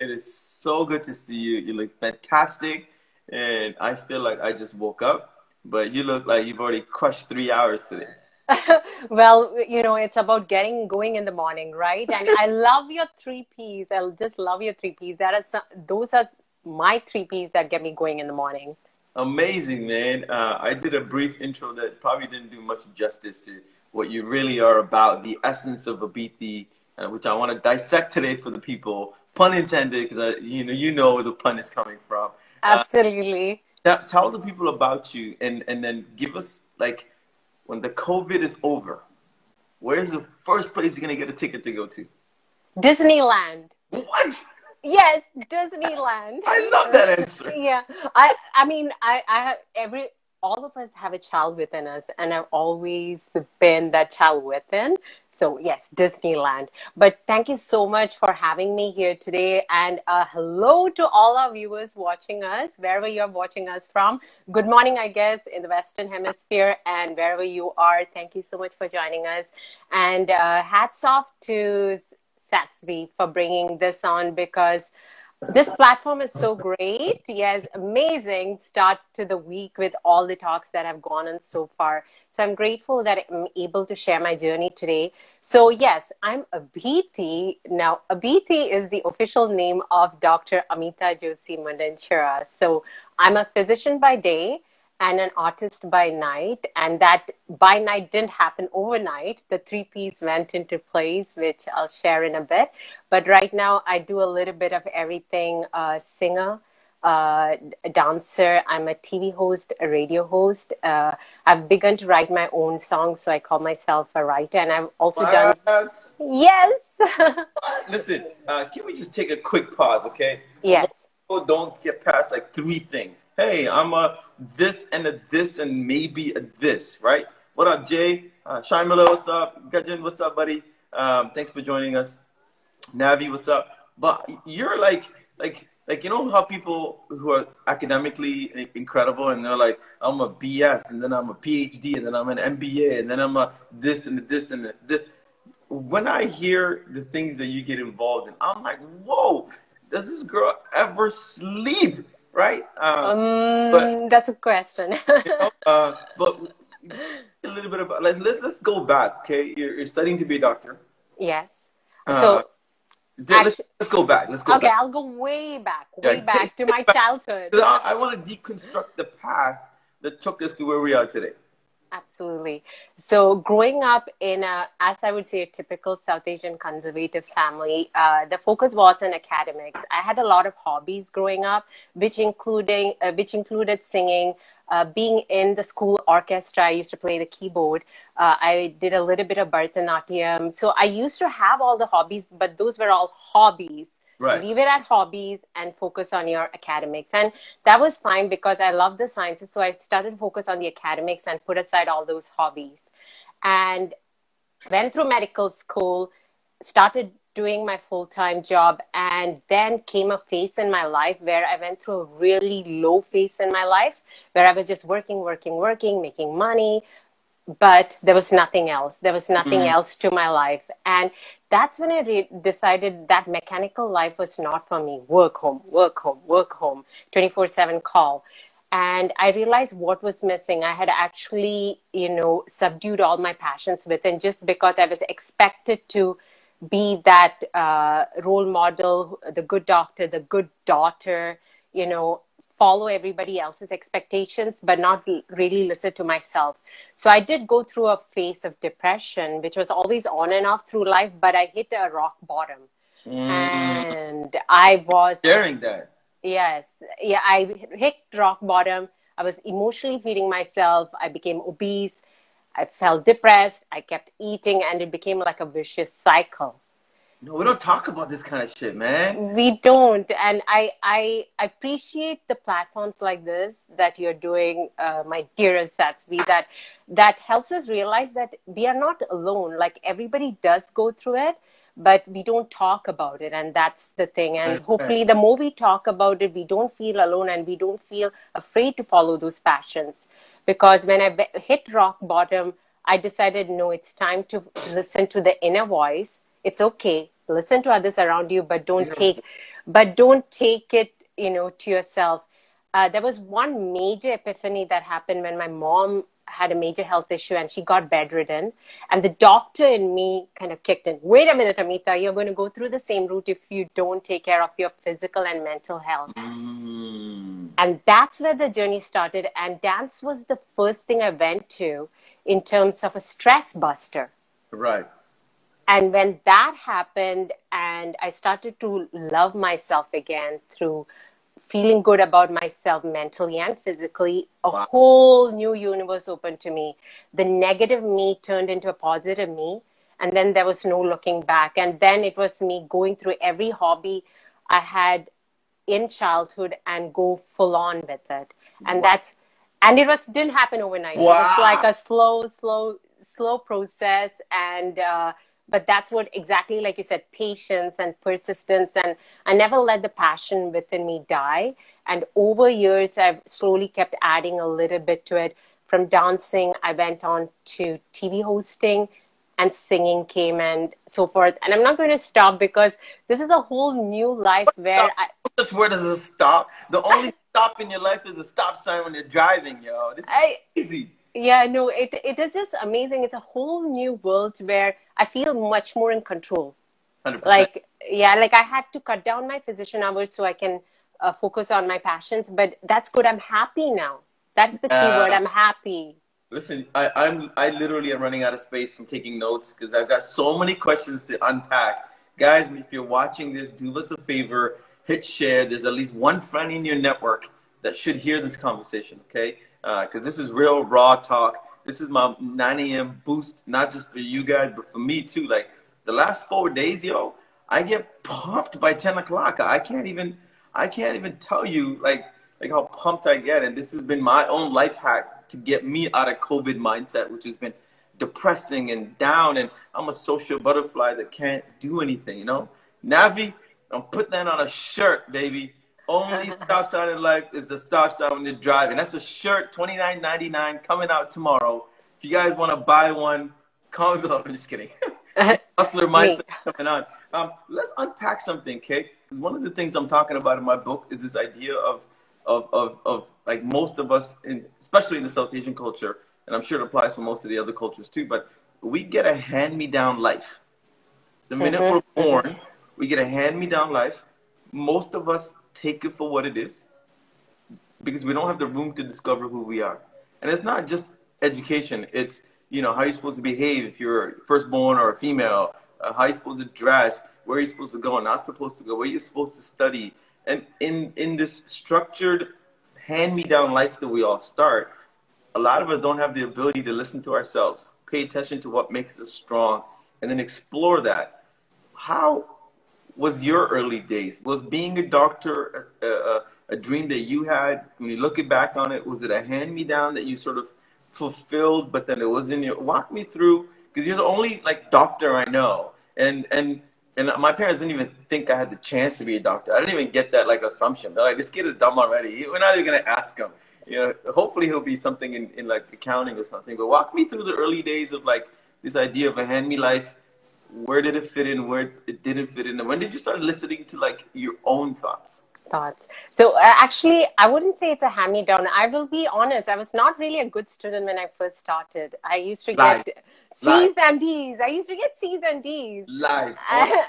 It is so good to see you. You look fantastic, and I feel like I just woke up, but you look like you've already crushed three hours today. well, you know, it's about getting going in the morning, right? And I love your three P's. I just love your three P's. That are some, those are my three P's that get me going in the morning. Amazing, man. Uh, I did a brief intro that probably didn't do much justice to what you really are about, the essence of Abhithi, uh, which I want to dissect today for the people. Pun intended, because you know you know where the pun is coming from. Uh, Absolutely. Uh, tell the people about you, and and then give us like when the COVID is over, where's the first place you're gonna get a ticket to go to? Disneyland. What? Yes, Disneyland. I love that answer. yeah, I I mean I I have every all of us have a child within us, and I've always been that child within. So yes, Disneyland. But thank you so much for having me here today, and uh, hello to all our viewers watching us wherever you're watching us from. Good morning, I guess, in the Western Hemisphere, and wherever you are. Thank you so much for joining us, and uh, hats off to Satsby for bringing this on because this platform is so great. Yes, amazing start to the week with all the talks that have gone on so far. So I'm grateful that I'm able to share my journey today. So yes, I'm Abhithi. Now, Abhithi is the official name of Dr. Amitha Joshi Mandanchira. So I'm a physician by day and an artist by night. And that by night didn't happen overnight. The three P's went into place, which I'll share in a bit. But right now, I do a little bit of everything uh, singer, uh, dancer. I'm a TV host, a radio host. Uh, I've begun to write my own songs, so I call myself a writer. And I've also what? done. Yes. Listen, uh, can we just take a quick pause, okay? Yes. Don't get past like three things hey, I'm a this and a this and maybe a this, right? What up, Jay? Uh, Miller, what's up? Gajan, what's up, buddy? Um, thanks for joining us. Navi, what's up? But you're like, like, like you know how people who are academically incredible and they're like, I'm a BS and then I'm a PhD and then I'm an MBA and then I'm a this and a this and a this. When I hear the things that you get involved in, I'm like, whoa, does this girl ever sleep? right? Um, um, but, that's a question. you know, uh, but a little bit about like let's let's go back. Okay, you're, you're studying to be a doctor. Yes. Uh, so. let's, let's, go back. Let's go. Okay, back. I'll go way back, way yeah, back to my childhood. I, I want to deconstruct the path that took us to where we are today. Absolutely. So, growing up in a, as I would say, a typical South Asian conservative family, uh, the focus was on academics. I had a lot of hobbies growing up, which including uh, which included singing, uh, being in the school orchestra. I used to play the keyboard. Uh, I did a little bit of Bharatanatyam. So, I used to have all the hobbies, but those were all hobbies Right. Leave it at hobbies and focus on your academics. And that was fine because I love the sciences. So I started to focus on the academics and put aside all those hobbies. And went through medical school, started doing my full time job, and then came a phase in my life where I went through a really low phase in my life where I was just working, working, working, making money, but there was nothing else. There was nothing mm. else to my life. And that's when I re- decided that mechanical life was not for me. Work home, work home, work home, 24 7 call. And I realized what was missing. I had actually, you know, subdued all my passions within just because I was expected to be that uh, role model, the good doctor, the good daughter, you know, follow everybody else's expectations, but not really listen to myself. So I did go through a phase of depression, which was always on and off through life, but I hit a rock bottom. Mm. And I was sharing that. Yes. Yeah, I hit rock bottom. I was emotionally feeding myself. I became obese. I felt depressed. I kept eating, and it became like a vicious cycle. No, we don't talk about this kind of shit, man. We don't, and I I appreciate the platforms like this that you're doing, uh, my dearest Satsby. That that helps us realize that we are not alone. Like everybody does go through it, but we don't talk about it, and that's the thing. And right, hopefully, the more we talk about it, we don't feel alone, and we don't feel afraid to follow those passions. Because when I hit rock bottom, I decided no, it's time to listen to the inner voice it's okay listen to others around you but don't take but don't take it, you know, to yourself. Uh, there was one major epiphany that happened when my mom had a major health issue and she got bedridden. And the doctor in me kind of kicked in. Wait a minute, Amitha, you're going to go through the same route if you don't take care of your physical and mental health. Mm. And that's where the journey started. And dance was the first thing I went to in terms of a stress buster. Right. And when that happened, and I started to love myself again through feeling good about myself mentally and physically, a wow. whole new universe opened to me. The negative me turned into a positive me. And then there was no looking back. And then it was me going through every hobby I had in childhood and go full on with it. And wow. that's, and it was, didn't happen overnight. Wow. It was like a slow, slow, slow process. And, uh, but that's what exactly like you said patience and persistence and i never let the passion within me die. And over years i've slowly kept adding a little bit to it. From dancing i went on to tv hosting and singing came and so forth. And i'm not going to stop because this is a whole new life where I, such word as a stop? The only stop in your life is a stop sign when you're driving yo. This is I, crazy yeah no it it is just amazing. It's a whole new world where i feel much more in control. 100%. like yeah like i had to cut down my physician hours so i can uh, focus on my passions but that's good. I'm happy now. That's the key uh, word i'm happy. listen I, i'm i literally am running out of space from taking notes because i've got so many questions to unpack. Guys if you're watching this do us a favor. Hit share. There's at least one friend in your network that should hear this conversation okay because uh, this is real raw talk. This is my 9 a.m. boost, not just for you guys, but for me too. Like the last four days, yo, I get pumped by 10 o'clock. I can't even, I can't even tell you like, like how pumped I get. And this has been my own life hack to get me out of COVID mindset, which has been depressing and down. And I'm a social butterfly that can't do anything, you know? Navi, I'm putting that on a shirt, baby. Only stop sign in life is the stop sign when you're driving. That's a shirt, twenty nine ninety nine, coming out tomorrow. If you guys want to buy one, comment below. I'm just kidding. Hustler mindset coming on. Um, let's unpack something, okay? One of the things I'm talking about in my book is this idea of, of, of, of like most of us, in, especially in the South Asian culture, and I'm sure it applies for most of the other cultures too, but we get a hand me down life. The minute mm-hmm. we're born, we get a hand me down life. Most of us take it for what it is because we don't have the room to discover who we are. And it's not just education, it's you know how you're supposed to behave if you're firstborn or a female, uh, how you're supposed to dress, where you're supposed to go, not supposed to go, where you're supposed to study. And in in this structured hand-me-down life that we all start, a lot of us don't have the ability to listen to ourselves, pay attention to what makes us strong, and then explore that. How was your early days? Was being a doctor a, a, a dream that you had? When you look back on it, was it a hand me down that you sort of fulfilled, but then it wasn't your? Walk me through because you're the only like doctor I know, and and and my parents didn't even think I had the chance to be a doctor. I didn't even get that like assumption. They're like, this kid is dumb already. We're not even gonna ask him. You know, hopefully he'll be something in, in like accounting or something. But walk me through the early days of like this idea of a hand me life where did it fit in where it didn't fit in and when did you start listening to like your own thoughts? Thoughts. So uh, actually i wouldn't say it's a hand me down. I will be honest i was not really a good student when i first started. I used to get C's and D's. I used to get C's and D's. Lies. I,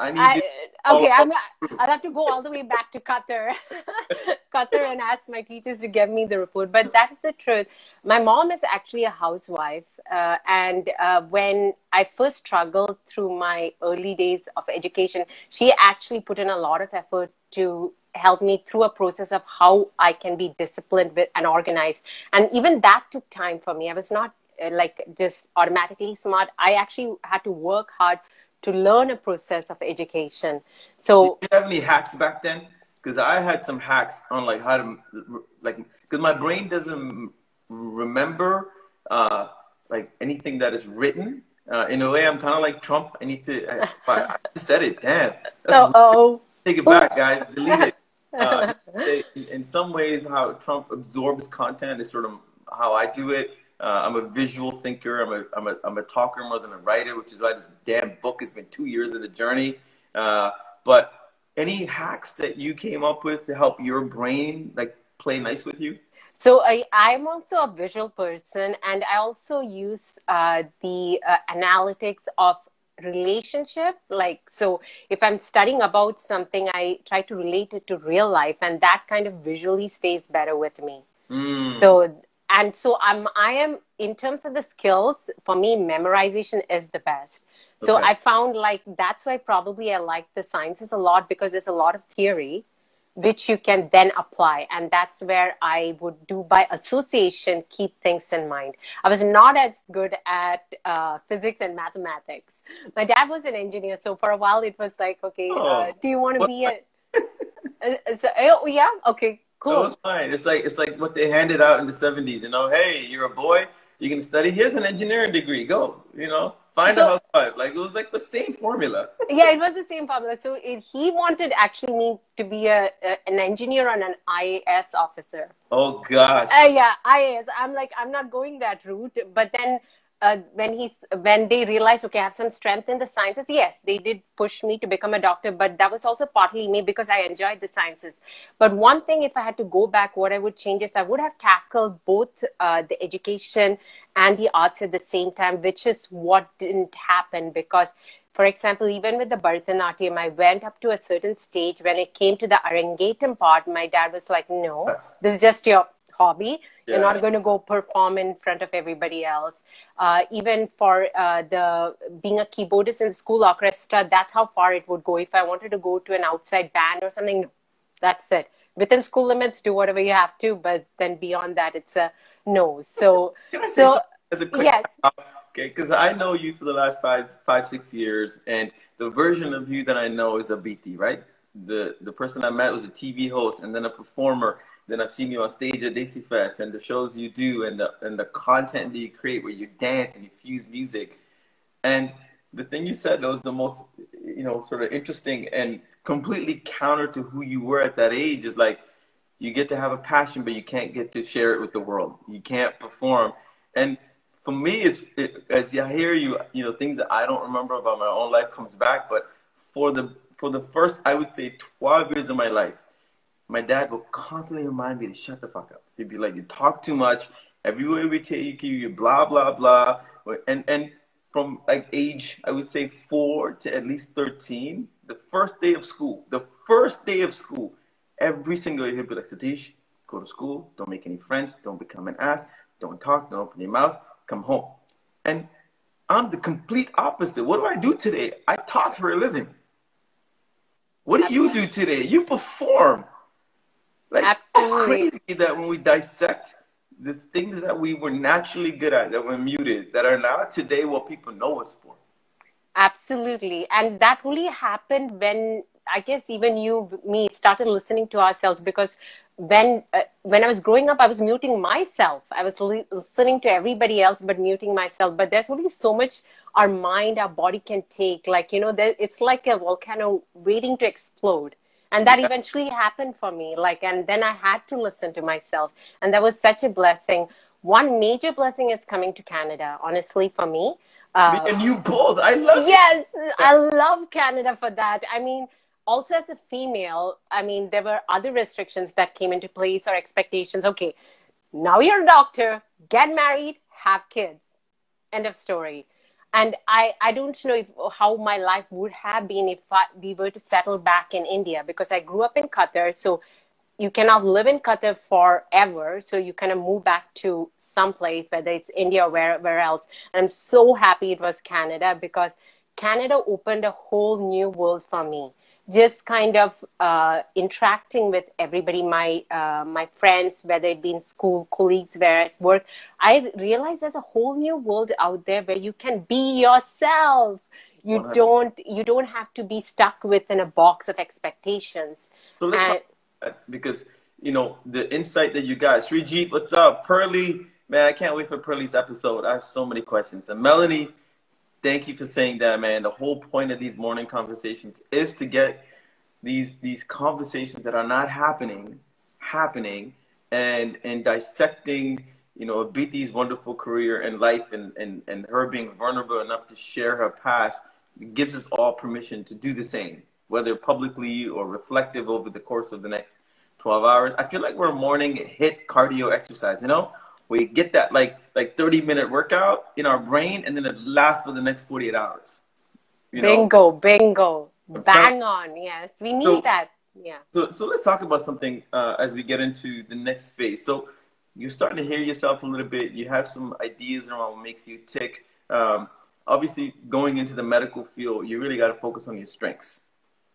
I need I, Okay, I'm, I'll have to go all the way back to Qatar, Qatar, and ask my teachers to give me the report. But that's the truth. My mom is actually a housewife, uh, and uh, when I first struggled through my early days of education, she actually put in a lot of effort to help me through a process of how I can be disciplined with and organized. And even that took time for me. I was not uh, like just automatically smart. I actually had to work hard to learn a process of education. So, did you have any hacks back then? Because I had some hacks on like how to like because my brain doesn't remember uh, like anything that is written. Uh, in a way, I'm kind of like Trump. I need to. I, I just said it. Damn. oh. Take it back, guys. Delete it. Uh, in some ways, how Trump absorbs content is sort of how I do it. Uh, I'm a visual thinker. I'm a, I'm, a, I'm a talker more than a writer, which is why this damn book has been two years of the journey. Uh, but any hacks that you came up with to help your brain like play nice with you? So I, I'm also a visual person, and I also use uh, the uh, analytics of relationship. Like, so if I'm studying about something, I try to relate it to real life, and that kind of visually stays better with me. Mm. So and so I'm I am in terms of the skills for me memorization is the best. So Okay. I found like that's why probably I like the sciences a lot because there's a lot of theory which you can then apply and that's where I would do by association keep things in mind. I was not as good at uh, physics and mathematics. My dad was an engineer so for a while it was like okay Oh. uh, do you want to be a uh, so, oh, yeah okay That cool was fine. It's like it's like what they handed out in the seventies. You know, hey, you're a boy. You can study. Here's an engineering degree. Go. You know, find a housewife. Like it was like the same formula. yeah, it was the same formula. So it, he wanted actually me to be a, a an engineer and an IAS officer. Oh gosh. Uh, yeah, IAS. I'm like, I'm not going that route. But then uh, when he's when they realized, okay, I have some strength in the sciences. Yes, they did push me to become a doctor, but that was also partly me because I enjoyed the sciences. But one thing, if I had to go back, what I would change is I would have tackled both uh, the education and the arts at the same time, which is what didn't happen because. For example, even with the Bharatanatyam, I went up to a certain stage. When it came to the Arangetram part, my dad was like, no, this is just your hobby. You're not going to go perform in front of everybody else. Uh, even for uh, the being a keyboardist in the school orchestra, that's how far it would go. If I wanted to go to an outside band or something, no, that's it. Within school limits, do whatever you have to, but then beyond that, it's a no. So, Can I say so as a quick yes. Okay, because I know you for the last five, five, six years, and the version of you that I know is a BT, right? The the person I met was a TV host and then a performer. Then I've seen you on stage at Desi Fest and the shows you do and the and the content that you create where you dance and you fuse music. And the thing you said that was the most, you know, sort of interesting and completely counter to who you were at that age is like you get to have a passion, but you can't get to share it with the world. You can't perform. And for me, it's it, as I hear you, you know, things that I don't remember about my own life comes back. But for the for the first, I would say, twelve years of my life, my dad will constantly remind me to shut the fuck up. He'd be like, "You talk too much. Everywhere we take you, you blah blah blah." And and from like age, I would say four to at least thirteen, the first day of school, the first day of school, every single day he'd be like, "Sathish, go to school. Don't make any friends. Don't become an ass. Don't talk. Don't open your mouth. Come home." And I'm the complete opposite. What do I do today? I talk for a living. What do you do today? You perform. Like Absolutely. crazy that when we dissect the things that we were naturally good at, that were muted, that are now today what people know us for. Absolutely. And that only happened when I guess even you, me, started listening to ourselves because when uh, when I was growing up, I was muting myself. I was li- listening to everybody else, but muting myself. But there's only so much our mind, our body can take. Like you know, there, it's like a volcano waiting to explode. And that eventually happened for me. Like, and then I had to listen to myself, and that was such a blessing. One major blessing is coming to Canada. Honestly, for me. Uh, and you both. I love it. yes i love canada for that i mean also as a female i mean there were other restrictions that came into place or expectations okay now you're a doctor get married have kids end of story and i i don't know if, how my life would have been if I, we were to settle back in india because i grew up in qatar so you cannot live in Qatar forever. So you kind of move back to some place, whether it's India or wherever else. And I'm so happy it was Canada because Canada opened a whole new world for me. Just kind of uh, interacting with everybody, my uh, my friends, whether it be in school, colleagues, where at work, I realized there's a whole new world out there where you can be yourself. You 100. don't you don't have to be stuck within a box of expectations. So let's And- that because you know the insight that you got. Srijit, what's up? Pearly, man, I can't wait for Pearly's episode. I have so many questions. And Melanie, thank you for saying that, man. The whole point of these morning conversations is to get these these conversations that are not happening happening and and dissecting you know Abiti's wonderful career and life and, and and her being vulnerable enough to share her past gives us all permission to do the same whether publicly or reflective over the course of the next 12 hours. I feel like we're morning hit cardio exercise, you know? We get that like like 30 minute workout in our brain and then it lasts for the next 48 hours. You bingo, know? bingo. Bang on. Yes. We need so, that. Yeah. So so let's talk about something uh, as we get into the next phase. So you're starting to hear yourself a little bit. You have some ideas around what makes you tick. Um, obviously, going into the medical field, you really got to focus on your strengths.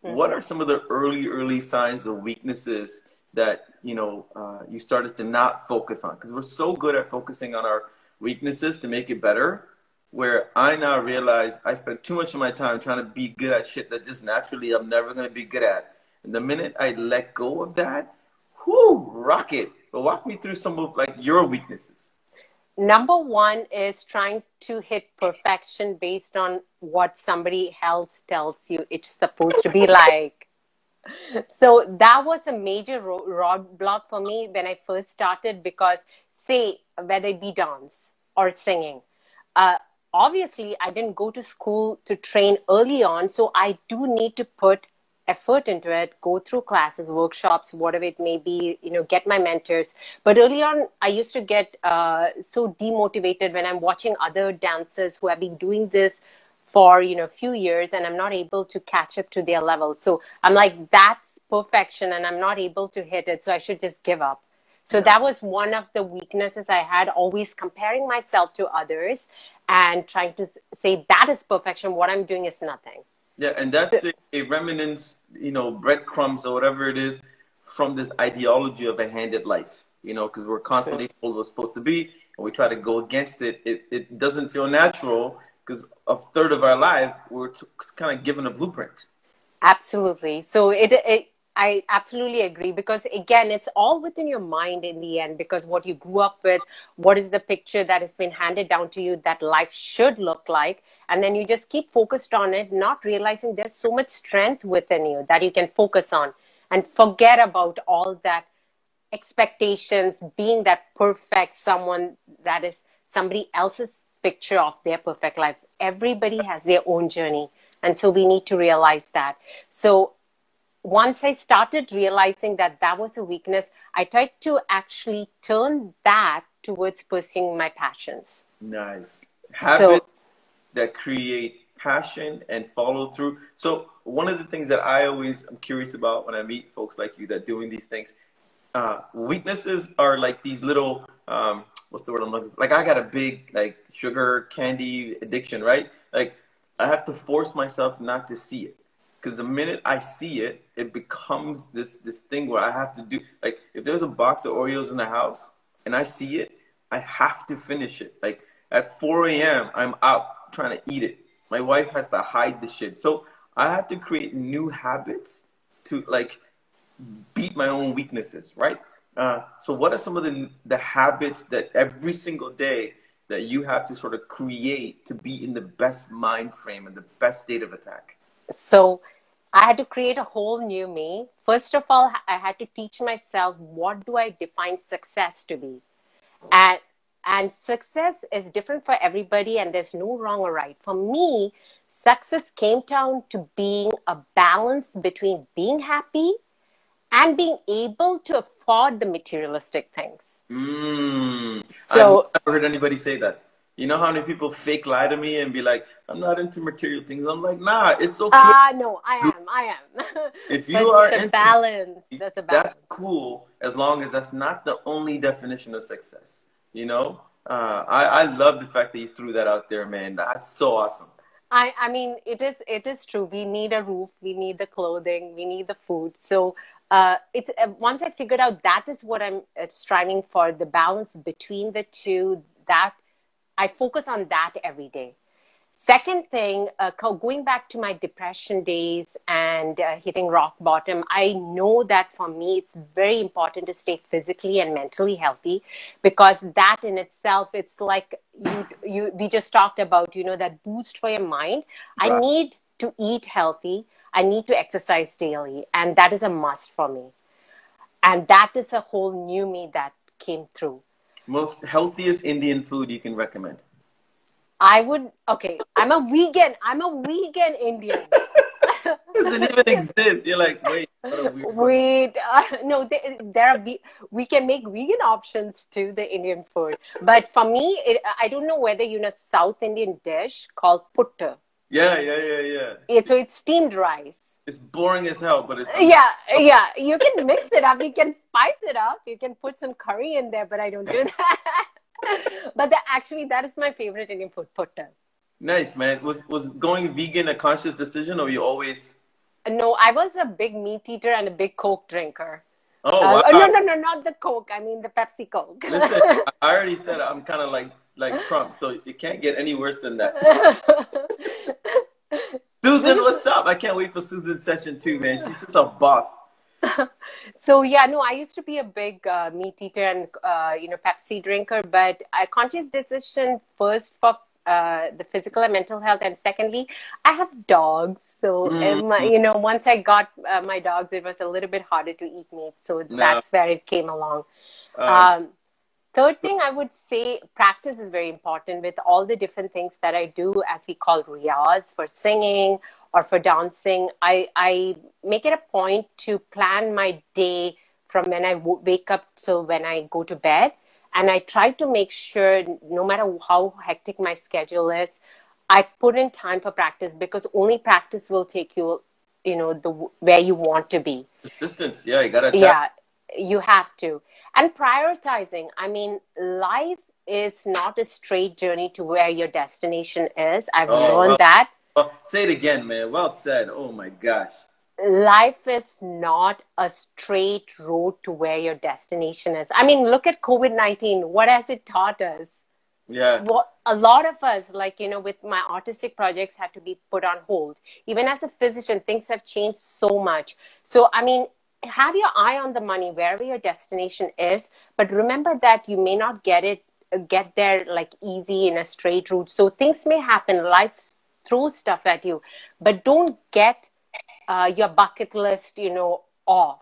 Mm-hmm. What are some of the early, early signs of weaknesses that you know uh, you started to not focus on. Because we're so good at focusing on our weaknesses to make it better where i now realize i spend too much of my time trying to be good at shit that just naturally i'm never going to be good at. And the minute i let go of that whoo rocket but walk me through some of like your weaknesses. Number one is trying to hit perfection based on what somebody else tells you it's supposed to be like so that was a major roadblock for me when I first started because, say, whether it be dance or singing, uh, obviously I didn't go to school to train early on, so I do need to put effort into it go through classes workshops whatever it may be you know get my mentors. But early on i used to get uh, so demotivated when i'm watching other dancers who have been doing this for you know a few years and i'm not able to catch up to their level so i'm like that's perfection and i'm not able to hit it so i should just give up. So yeah. that was one of the weaknesses i had always comparing myself to others and trying to say that is perfection. What i'm doing is nothing. Yeah and that's a, a remnants you know breadcrumbs or whatever it is from this ideology of a handed life you know because we're constantly told we're supposed to be and we try to go against it. It, it doesn't feel natural because a third of our life we're t- kind of given a blueprint. Absolutely. So it, it I absolutely agree because again, it's all within your mind in the end because what you grew up with, what is the picture that has been handed down to you that life should look like. And then you just keep focused on it, not realizing there's so much strength within you that you can focus on and forget about all that expectations, being that perfect someone that is somebody else's picture of their perfect life. Everybody has their own journey. And so we need to realize that. So once I started realizing that that was a weakness, I tried to actually turn that towards pursuing my passions. Nice. Habits so, that create passion and follow through. So one of the things that I always am curious about when I meet folks like you that doing these things, uh, weaknesses are like these little um, what's the word I'm looking for? Like I got a big like sugar candy addiction, right? Like I have to force myself not to see it. Because the minute I see it, it becomes this this thing where I have to do like if there's a box of Oreos in the house and I see it, I have to finish it. Like at 4 a.m., I'm out trying to eat it. My wife has to hide the shit. So I have to create new habits to like beat my own weaknesses, right? Uh, so what are some of the, the habits that every single day that you have to sort of create to be in the best mind frame and the best state of attack? So I had to create a whole new me. First of all, I had to teach myself what do I define success to be. And and success is different for everybody and there's no wrong or right. For me, success came down to being a balance between being happy and being able to afford the materialistic things. Mm, so I've never heard anybody say that. You know how many people fake lie to me and be like, "I'm not into material things." I'm like, "Nah, it's okay." Ah, uh, no, I am. I am. if you are a balance, that's a balance. That's cool as long as that's not the only definition of success. You know, uh, I I love the fact that you threw that out there, man. That's so awesome. I, I mean, it is it is true. We need a roof, we need the clothing, we need the food. So uh, it's uh, once I figured out that is what I'm uh, striving for the balance between the two. That I focus on that every day. Second thing, uh, going back to my depression days and uh, hitting rock bottom, I know that for me it's very important to stay physically and mentally healthy because that in itself, it's like you, you we just talked about, you know, that boost for your mind. Right. I need to eat healthy. I need to exercise daily, and that is a must for me. And that is a whole new me that came through. Most healthiest Indian food you can recommend? I would, okay, I'm a vegan. I'm a vegan Indian. doesn't even exist. You're like, wait, wait, uh, no, they, there are we can make vegan options to the Indian food, but for me, it, I don't know whether you know South Indian dish called puttu. Yeah, yeah, yeah, yeah. It, so it's steamed rice. It's boring as hell, but it's yeah, yeah. You can mix it up. You can spice it up. You can put some curry in there, but I don't do that. but the, actually, that is my favorite Indian food, puttu. Nice, man. Was was going vegan a conscious decision, or you always? No, I was a big meat eater and a big Coke drinker. Oh, uh, wow. no, no, no, not the Coke. I mean the Pepsi Coke. Listen, I already said I'm kind of like like Trump, so it can't get any worse than that. Susan, what's up? I can't wait for Susan's session too, man. She's just a boss. so yeah, no, I used to be a big uh, meat eater and uh, you know Pepsi drinker, but I conscious decision first for uh, the physical and mental health, and secondly, I have dogs. So, mm-hmm. my, you know, once I got uh, my dogs, it was a little bit harder to eat meat. So no. that's where it came along. Um, um, third thing I would say, practice is very important with all the different things that I do, as we call riyaz for singing or for dancing. I I make it a point to plan my day from when I w- wake up till when I go to bed and I try to make sure, no matter how hectic my schedule is, I put in time for practice because only practice will take you, you know, the where you want to be. Distance, yeah, you gotta. Yeah, you have to. And prioritizing. I mean, life is not a straight journey to where your destination is. I've oh, learned well, that. Well, say it again, man. Well said. Oh my gosh life is not a straight road to where your destination is. I mean, look at COVID 19. What has it taught us? Yeah. What a lot of us, like, you know, with my artistic projects, had to be put on hold. Even as a physician, things have changed so much. So, I mean, have your eye on the money wherever your destination is, but remember that you may not get it, get there like easy in a straight route. So things may happen, life throws stuff at you, but don't get uh, your bucket list, you know, off.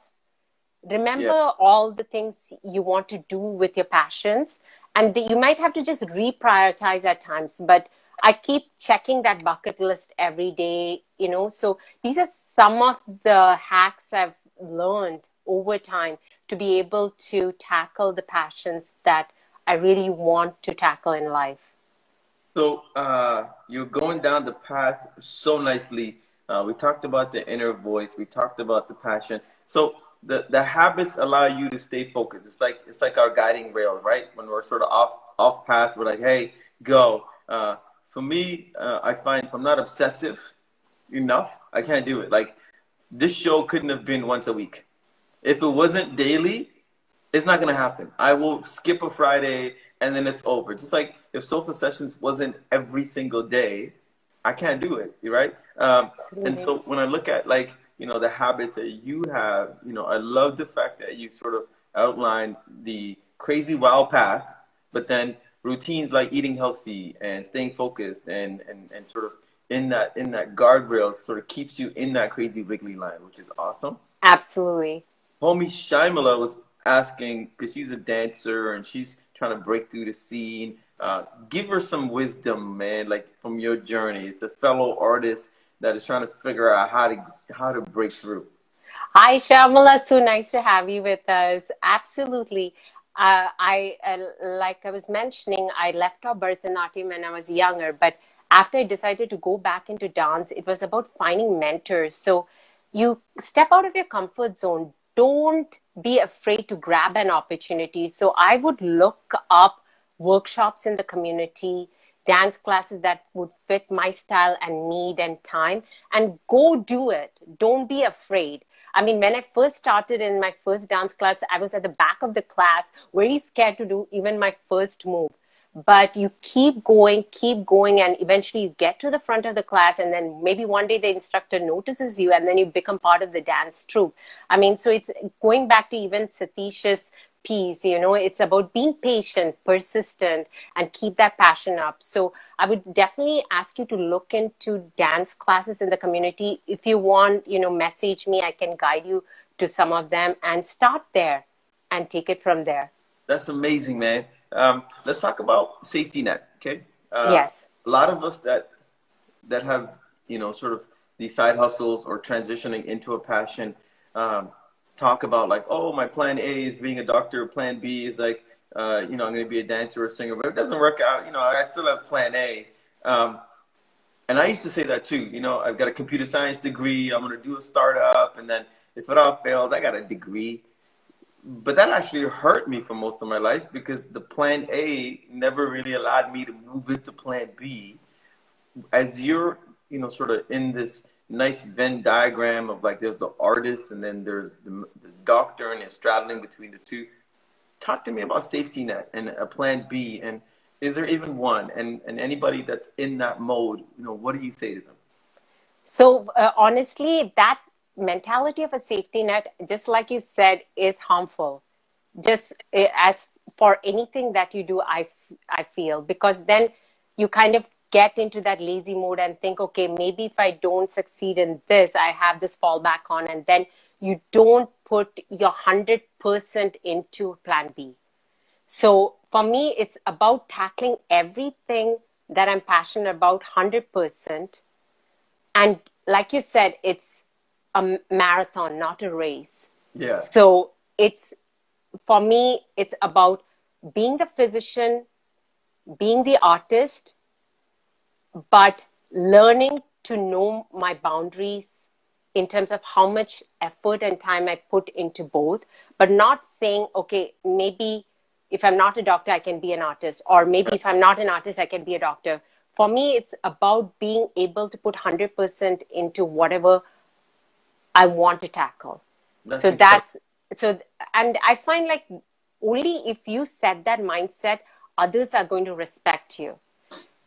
Remember yeah. all the things you want to do with your passions, and the, you might have to just reprioritize at times. But I keep checking that bucket list every day, you know. So these are some of the hacks I've learned over time to be able to tackle the passions that I really want to tackle in life. So uh, you're going down the path so nicely uh, we talked about the inner voice. We talked about the passion. So the, the habits allow you to stay focused. It's like it's like our guiding rail, right? When we're sort of off off path, we're like, hey, go. Uh, for me, uh, I find if I'm not obsessive enough, I can't do it. Like this show couldn't have been once a week. If it wasn't daily, it's not gonna happen. I will skip a Friday and then it's over. Just like if Sofa Sessions wasn't every single day, I can't do it, right? Um, and so when I look at like you know the habits that you have, you know, I love the fact that you sort of outlined the crazy wild path, but then routines like eating healthy and staying focused and and, and sort of in that in that guardrails sort of keeps you in that crazy wiggly line, which is awesome. Absolutely. Homie Shaimala was asking because she's a dancer and she's trying to break through the scene uh, give her some wisdom, man, like from your journey. It's a fellow artist that is trying to figure out how to how to break through. Hi, Shamala. So nice to have you with us. Absolutely. Uh, I uh, like I was mentioning, I left off Bharatanatyam when I was younger, but after I decided to go back into dance, it was about finding mentors. So you step out of your comfort zone. Don't be afraid to grab an opportunity. So I would look up workshops in the community, dance classes that would fit my style and need and time, and go do it. Don't be afraid. I mean, when I first started in my first dance class, I was at the back of the class, very scared to do even my first move. But you keep going, keep going, and eventually you get to the front of the class, and then maybe one day the instructor notices you, and then you become part of the dance troupe. I mean, so it's going back to even Sathish's piece you know it's about being patient persistent and keep that passion up. So i would definitely ask you to look into dance classes in the community. If you want you know message me i can guide you to some of them and start there and take it from there. That's amazing man um, let's talk about safety net okay uh, yes a lot of us that that have you know sort of these side hustles or transitioning into a passion um, talk about like, oh, my plan A is being a doctor, plan B is like, uh, you know, I'm going to be a dancer or a singer, but it doesn't work out. You know, I still have plan A. Um, and I used to say that too. You know, I've got a computer science degree. I'm going to do a startup. And then if it all fails, I got a degree. But that actually hurt me for most of my life because the plan A never really allowed me to move into plan B. As you're, you know, sort of in this nice Venn diagram of like there's the artist and then there's the, the doctor and it's straddling between the two. Talk to me about safety net and a plan B and is there even one? And and anybody that's in that mode, you know, what do you say to them? So uh, honestly, that mentality of a safety net, just like you said, is harmful. Just uh, as for anything that you do, I I feel because then you kind of get into that lazy mode and think, okay, maybe if I don't succeed in this, I have this fallback on, and then you don't put your 100% into plan B. So for me, it's about tackling everything that I'm passionate about 100%. And like you said, it's a marathon, not a race. Yeah. So it's, for me, it's about being the physician, being the artist, but learning to know my boundaries in terms of how much effort and time I put into both, but not saying, okay, maybe if I'm not a doctor, I can be an artist, or maybe if I'm not an artist, I can be a doctor. For me, it's about being able to put 100% into whatever I want to tackle. That's so that's so, and I find like only if you set that mindset, others are going to respect you.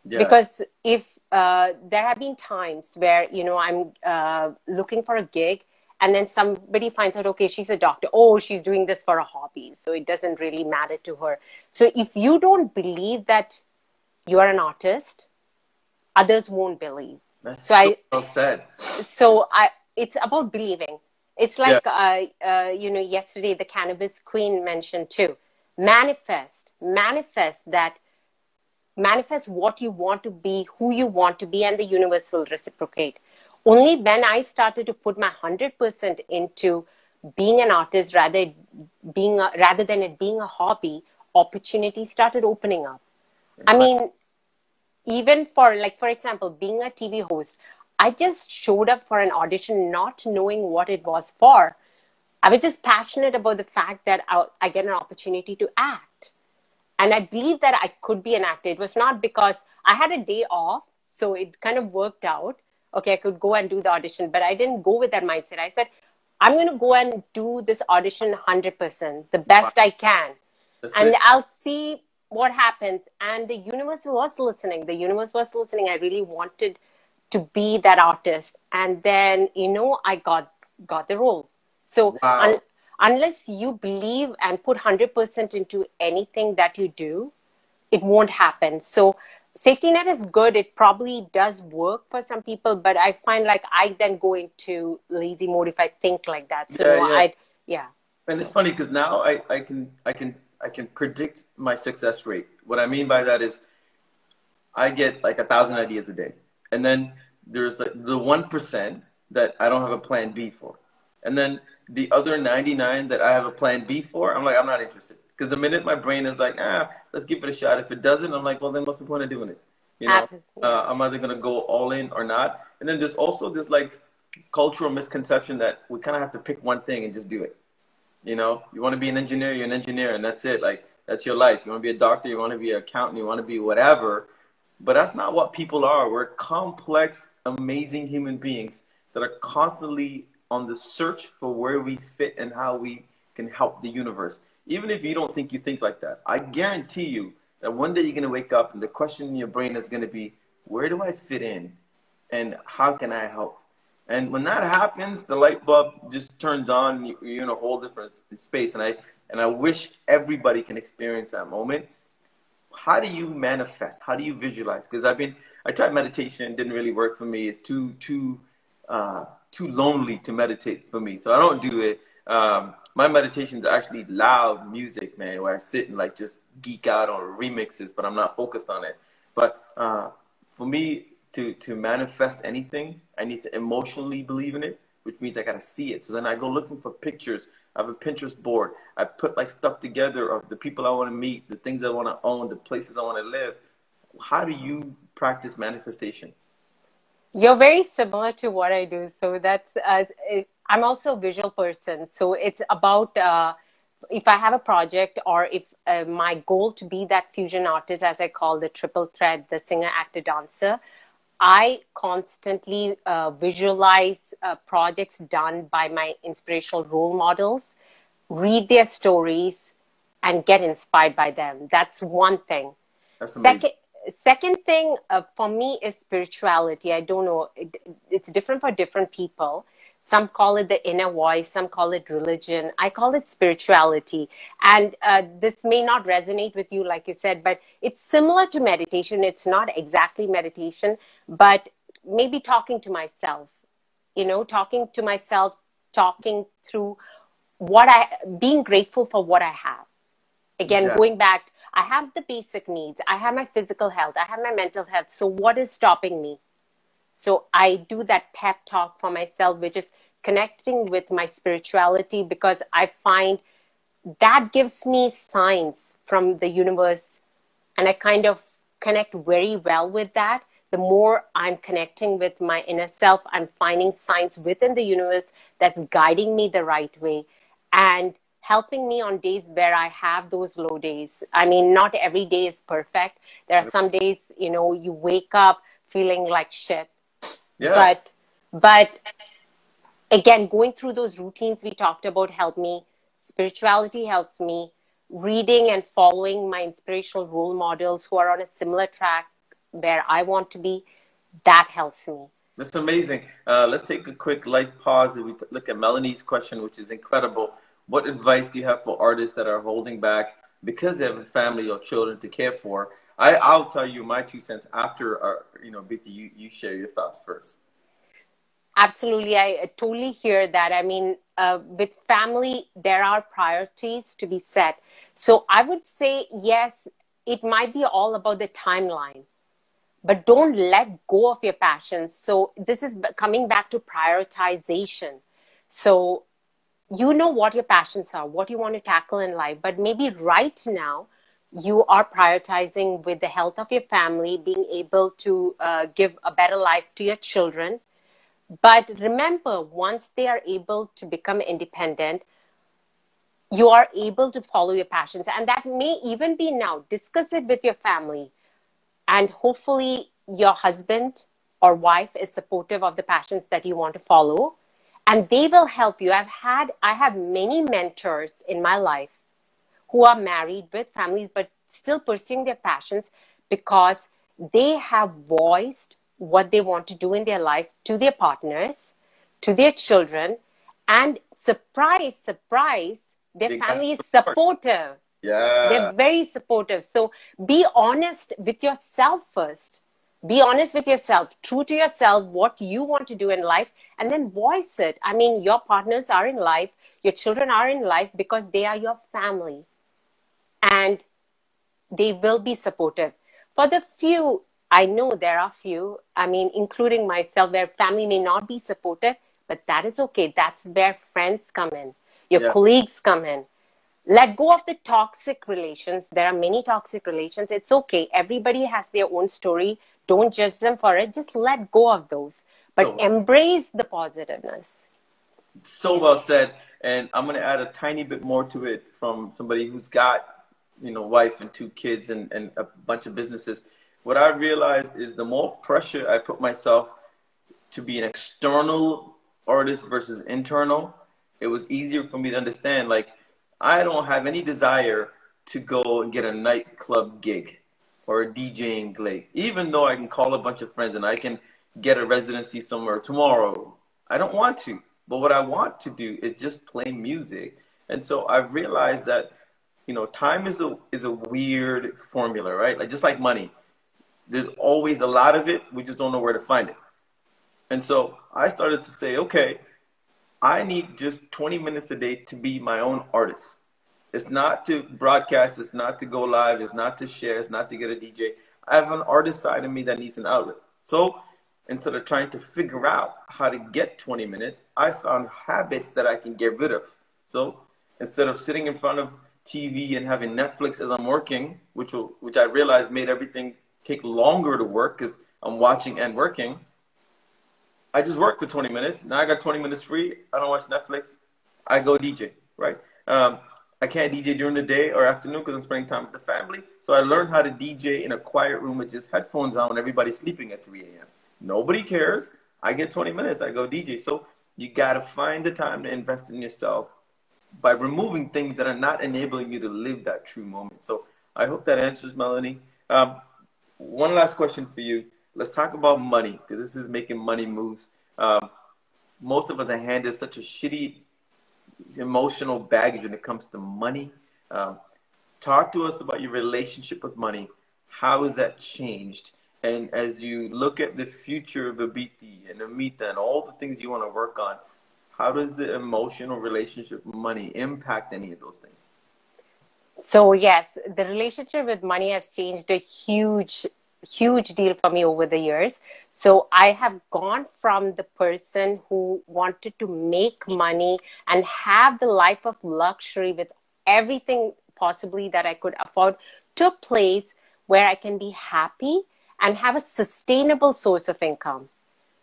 Yeah. Because if uh, there have been times where you know I'm uh, looking for a gig and then somebody finds out okay she's a doctor oh she's doing this for a hobby so it doesn't really matter to her so if you don't believe that you are an artist others won't believe that's so, so I, well said so i it's about believing. It's like yeah. uh, uh, you know yesterday the cannabis queen mentioned too. Manifest manifest that manifest what you want to be who you want to be and the universe will reciprocate. Only when I started to put my 100% into being an artist rather being a, rather than it being a hobby opportunities started opening up. I mean even for like for example being a tv host i just showed up for an audition not knowing what it was for i was just passionate about the fact that I, I get an opportunity to act and i believe that i could be an actor it was not because i had a day off so it kind of worked out okay, I could go and do the audition, but I didn't go with that mindset. I said, I'm going to go and do this audition 100%, the best wow. I can. That's and it. I'll see what happens. And the universe was listening. The universe was listening. I really wanted to be that artist. And then, you know, I got, got the role. So wow. un- unless you believe and put 100% into anything that you do, it won't happen. So safety net is good it probably does work for some people but i find like i then go into lazy mode if i think like that so yeah, yeah. i yeah and it's funny because now I, I can i can i can predict my success rate what i mean by that is i get like a thousand ideas a day and then there's like the 1% that i don't have a plan b for and then the other 99 that i have a plan b for i'm like i'm not interested because the minute my brain is like, ah, let's give it a shot. If it doesn't, I'm like, well, then what's the point of doing it? You know, uh, I'm either gonna go all in or not. And then there's also this like cultural misconception that we kind of have to pick one thing and just do it. You know, you want to be an engineer, you're an engineer, and that's it. Like that's your life. You want to be a doctor, you want to be an accountant, you want to be whatever. But that's not what people are. We're complex, amazing human beings that are constantly on the search for where we fit and how we can help the universe even if you don't think you think like that, I guarantee you that one day you're going to wake up and the question in your brain is going to be, where do I fit in? And how can I help? And when that happens, the light bulb just turns on. You're in a whole different space. And I, and I wish everybody can experience that moment. How do you manifest? How do you visualize? Because I've been, I tried meditation, didn't really work for me. It's too, too, uh, too lonely to meditate for me. So I don't do it. Um, my meditations are actually loud music, man, where I sit and like just geek out on remixes, but I'm not focused on it. But uh, for me to to manifest anything, I need to emotionally believe in it, which means I gotta see it. So then I go looking for pictures. I have a Pinterest board. I put like stuff together of the people I want to meet, the things I want to own, the places I want to live. How do you practice manifestation? You're very similar to what I do. So that's uh, I'm also a visual person. So it's about uh, if I have a project or if uh, my goal to be that fusion artist, as I call the triple thread, the singer, actor, dancer, I constantly uh, visualize uh, projects done by my inspirational role models, read their stories, and get inspired by them. That's one thing. That's amazing. Second, second thing uh, for me is spirituality. I don't know; it, it's different for different people. Some call it the inner voice, some call it religion. I call it spirituality. And uh, this may not resonate with you, like you said, but it's similar to meditation. It's not exactly meditation, but maybe talking to myself, you know, talking to myself, talking through what I, being grateful for what I have. Again, exactly. going back, I have the basic needs. I have my physical health. I have my mental health. So what is stopping me? So I do that pep talk for myself, which is connecting with my spirituality because I find that gives me signs from the universe. And I kind of connect very well with that. The more I'm connecting with my inner self, I'm finding signs within the universe that's guiding me the right way and helping me on days where I have those low days. I mean, not every day is perfect. There are some days, you know, you wake up feeling like shit yeah. But but again, going through those routines we talked about help me. Spirituality helps me. Reading and following my inspirational role models who are on a similar track where I want to be, that helps me. That's amazing. Uh, let's take a quick life pause and we look at Melanie's question, which is incredible. What advice do you have for artists that are holding back because they have a family or children to care for? I, I'll tell you my two cents after, our, uh, you know, Biti, you, you share your thoughts first. Absolutely. I totally hear that. I mean, uh, with family, there are priorities to be set. So I would say, yes, it might be all about the timeline, but don't let go of your passions. So this is coming back to prioritization. So you know what your passions are, what you want to tackle in life, but maybe right now, you are prioritizing with the health of your family, being able to uh, give a better life to your children. But remember, once they are able to become independent, you are able to follow your passions. And that may even be now. Discuss it with your family. And hopefully, your husband or wife is supportive of the passions that you want to follow. And they will help you. I've had, I have many mentors in my life who are married with families but still pursuing their passions because they have voiced what they want to do in their life to their partners, to their children, and surprise, surprise, their family is supportive. Yeah. They're very supportive. So be honest with yourself first. Be honest with yourself, true to yourself, what you want to do in life, and then voice it. I mean, your partners are in life, your children are in life because they are your family and they will be supportive. For the few, I know there are few, I mean, including myself, where family may not be supportive, but that is okay. That's where friends come in, your yeah. colleagues come in. Let go of the toxic relations. There are many toxic relations. It's okay. Everybody has their own story. Don't judge them for it. Just let go of those, but embrace the positiveness. So well said. And I'm going to add a tiny bit more to it from somebody who's got you know, wife and two kids and, and a bunch of businesses, what I realized is the more pressure I put myself to be an external artist versus internal, it was easier for me to understand. Like, I don't have any desire to go and get a nightclub gig or a DJing gig, even though I can call a bunch of friends and I can get a residency somewhere tomorrow. I don't want to. But what I want to do is just play music. And so I've realized that you know, time is a is a weird formula, right? Like just like money, there's always a lot of it. We just don't know where to find it. And so I started to say, okay, I need just 20 minutes a day to be my own artist. It's not to broadcast. It's not to go live. It's not to share. It's not to get a DJ. I have an artist side of me that needs an outlet. So instead of trying to figure out how to get 20 minutes, I found habits that I can get rid of. So instead of sitting in front of TV and having Netflix as I'm working, which will, which I realized made everything take longer to work because I'm watching and working. I just work for 20 minutes. Now I got 20 minutes free. I don't watch Netflix. I go DJ, right? Um, I can't DJ during the day or afternoon because I'm spending time with the family. So I learned how to DJ in a quiet room with just headphones on when everybody's sleeping at 3 a.m. Nobody cares. I get 20 minutes. I go DJ. So you got to find the time to invest in yourself by removing things that are not enabling you to live that true moment. So I hope that answers Melanie. Um, one last question for you. Let's talk about money because this is making money moves. Um, most of us are handed such a shitty emotional baggage when it comes to money. Um, talk to us about your relationship with money. How has that changed? And as you look at the future of Abiti and Amitha and all the things you want to work on, how does the emotional relationship money impact any of those things? So, yes, the relationship with money has changed a huge, huge deal for me over the years. So, I have gone from the person who wanted to make money and have the life of luxury with everything possibly that I could afford to a place where I can be happy and have a sustainable source of income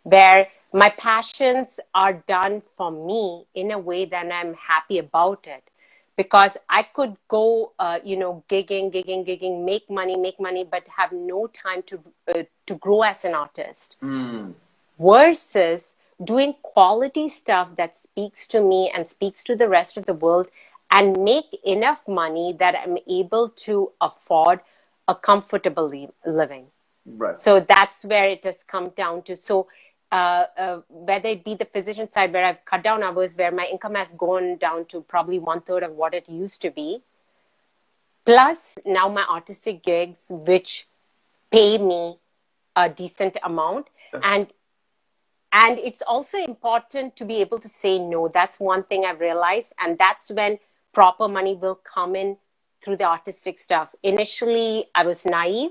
where my passions are done for me in a way that I'm happy about it. Because I could go, uh, you know, gigging, gigging, gigging, make money, make money, but have no time to uh, to grow as an artist. Mm. Versus doing quality stuff that speaks to me and speaks to the rest of the world, and make enough money that I'm able to afford a comfortable living. Right. So that's where it has come down to. So uh, uh, whether it be the physician side where I've cut down hours, where my income has gone down to probably one third of what it used to be, plus now my artistic gigs, which pay me a decent amount, yes. and and it's also important to be able to say no. That's one thing I've realized, and that's when proper money will come in through the artistic stuff. Initially, I was naive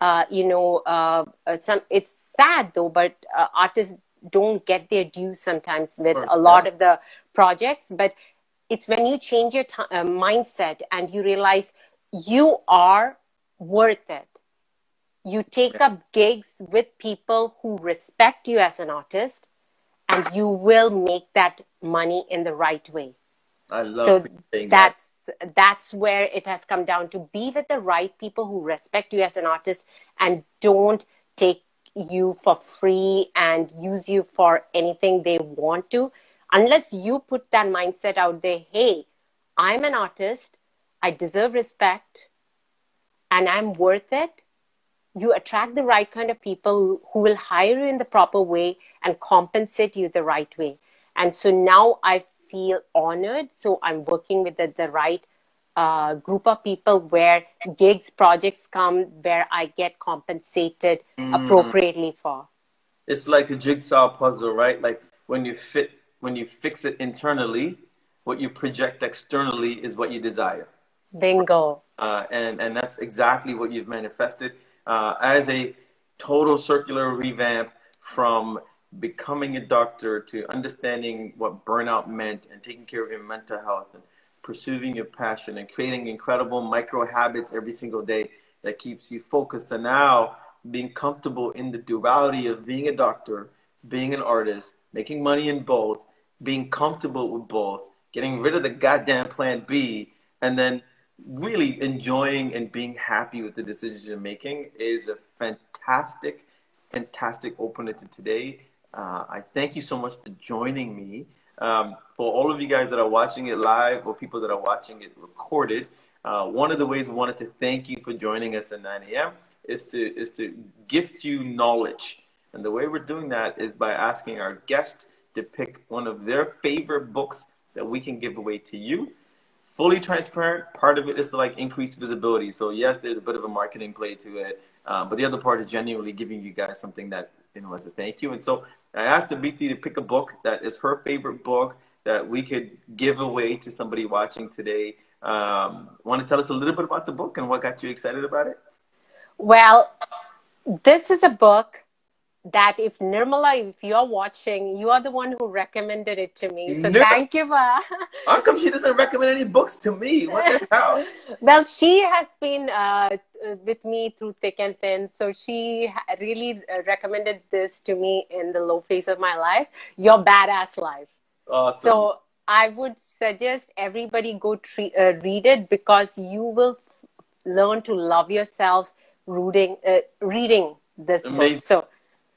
uh, you know, uh, some it's sad though, but uh, artists don't get their due sometimes with a lot of the projects. But it's when you change your t- uh, mindset and you realize you are worth it. You take yeah. up gigs with people who respect you as an artist, and you will make that money in the right way. I love so that's that's where it has come down to be with the right people who respect you as an artist and don't take you for free and use you for anything they want to. Unless you put that mindset out there hey i'm an artist i deserve respect and i'm worth it you attract the right kind of people who will hire you in the proper way and compensate you the right way. And so now i feel honored. So I'm working with the, the right uh, group of people where gigs, projects come where I get compensated mm. appropriately for. It's like a jigsaw puzzle, right? Like when you fit, when you fix it internally, what you project externally is what you desire. Bingo. Uh, and and that's exactly what you've manifested uh, as a total circular revamp from becoming a doctor to understanding what burnout meant and taking care of your mental health and pursuing your passion and creating incredible micro habits every single day that keeps you focused. And now being comfortable in the duality of being a doctor being an artist making money in both being comfortable with both getting rid of the goddamn plan b and then really enjoying and being happy with the decisions you're making is a fantastic fantastic opener to today uh, I thank you so much for joining me. Um, for all of you guys that are watching it live or people that are watching it recorded, uh, one of the ways we wanted to thank you for joining us at 9 a.m. is to is to gift you knowledge, and the way we're doing that is by asking our guests to pick one of their favorite books that we can give away to you. Fully transparent. Part of it is to like increase visibility. So yes, there's a bit of a marketing play to it, um, but the other part is genuinely giving you guys something that you know as a thank you. And so I asked Abiti to pick a book that is her favorite book that we could give away to somebody watching today. Um, want to tell us a little bit about the book and what got you excited about it? Well, this is a book that if Nirmala, if you're watching, you are the one who recommended it to me. So Nir- thank you for. How come she doesn't recommend any books to me? What the hell? well, she has been uh, with me through thick and thin. So she really uh, recommended this to me in the low phase of my life. Your badass life. Awesome. So I would suggest everybody go tre- uh, read it because you will f- learn to love yourself reading uh, reading this Amazing. book. So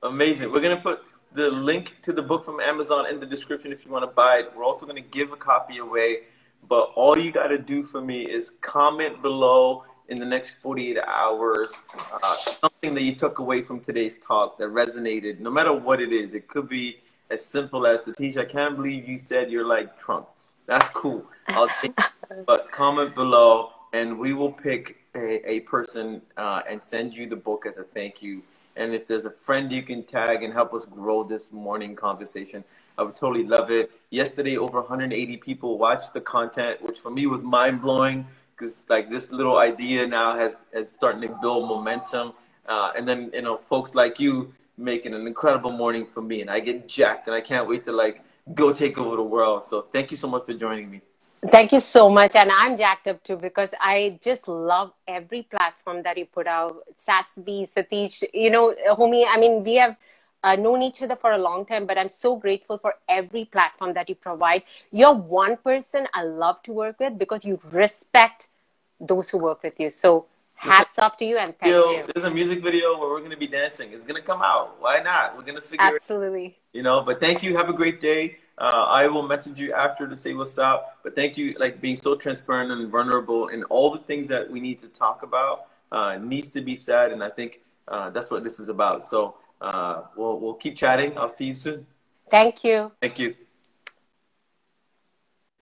Amazing. We're going to put the link to the book from Amazon in the description if you want to buy it. We're also going to give a copy away. But all you got to do for me is comment below in the next 48 hours uh, something that you took away from today's talk that resonated, no matter what it is. It could be as simple as, Sathish, I can't believe you said you're like Trump. That's cool. I'll take. But comment below and we will pick a, a person uh, and send you the book as a thank you. And if there's a friend you can tag and help us grow this morning conversation, I would totally love it. Yesterday, over 180 people watched the content, which for me was mind blowing because like this little idea now has is starting to build momentum. Uh, and then you know, folks like you making an incredible morning for me, and I get jacked, and I can't wait to like go take over the world. So thank you so much for joining me. Thank you so much. And I'm jacked up too because I just love every platform that you put out. Satsby, Sathish, you know, homie, I mean, we have uh, known each other for a long time, but I'm so grateful for every platform that you provide. You're one person I love to work with because you respect those who work with you. So hats off to you and thank Video, you. there's a music video where we're going to be dancing. It's going to come out. Why not? We're going to figure it Absolutely. you know but thank you have a great day uh, i will message you after to say what's up but thank you like being so transparent and vulnerable and all the things that we need to talk about uh, needs to be said and i think uh, that's what this is about. So uh, we'll, we'll keep chatting. I'll see you soon. Thank you. thank you